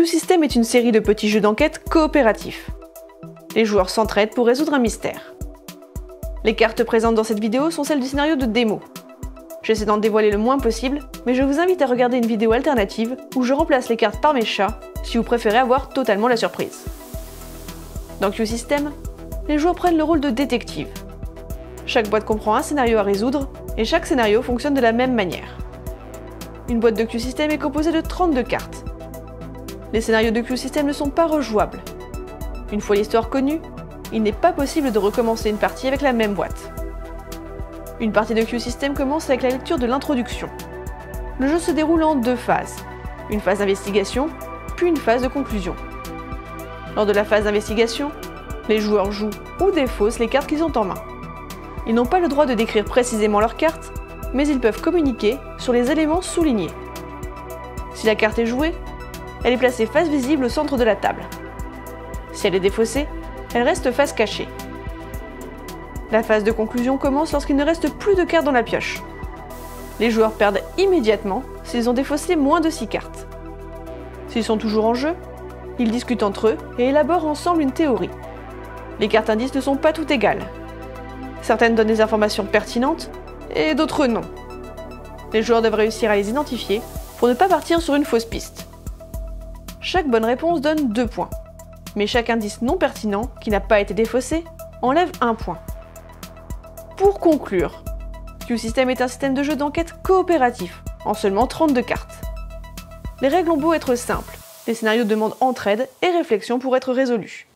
Q-System est une série de petits jeux d'enquête coopératifs. Les joueurs s'entraident pour résoudre un mystère. Les cartes présentes dans cette vidéo sont celles du scénario de démo. J'essaie d'en dévoiler le moins possible, mais je vous invite à regarder une vidéo alternative où je remplace les cartes par mes chats si vous préférez avoir totalement la surprise. Dans Q-System, les joueurs prennent le rôle de détective. Chaque boîte comprend un scénario à résoudre et chaque scénario fonctionne de la même manière. Une boîte de Q-System est composée de 32 cartes. Les scénarios de Q-System ne sont pas rejouables. Une fois l'histoire connue, il n'est pas possible de recommencer une partie avec la même boîte. Une partie de Q-System commence avec la lecture de l'introduction. Le jeu se déroule en deux phases. Une phase d'investigation, puis une phase de conclusion. Lors de la phase d'investigation, les joueurs jouent ou défaussent les cartes qu'ils ont en main. Ils n'ont pas le droit de décrire précisément leurs cartes, mais ils peuvent communiquer sur les éléments soulignés. Si la carte est jouée, elle est placée face visible au centre de la table. Si elle est défaussée, elle reste face cachée. La phase de conclusion commence lorsqu'il ne reste plus de cartes dans la pioche. Les joueurs perdent immédiatement s'ils ont défaussé moins de 6 cartes. S'ils sont toujours en jeu, ils discutent entre eux et élaborent ensemble une théorie. Les cartes indices ne sont pas toutes égales. Certaines donnent des informations pertinentes et d'autres non. Les joueurs doivent réussir à les identifier pour ne pas partir sur une fausse piste. Chaque bonne réponse donne 2 points, mais chaque indice non pertinent qui n'a pas été défaussé enlève 1 point. Pour conclure, Q-System est un système de jeu d'enquête coopératif, en seulement 32 cartes. Les règles ont beau être simples, les scénarios demandent entraide et réflexion pour être résolus.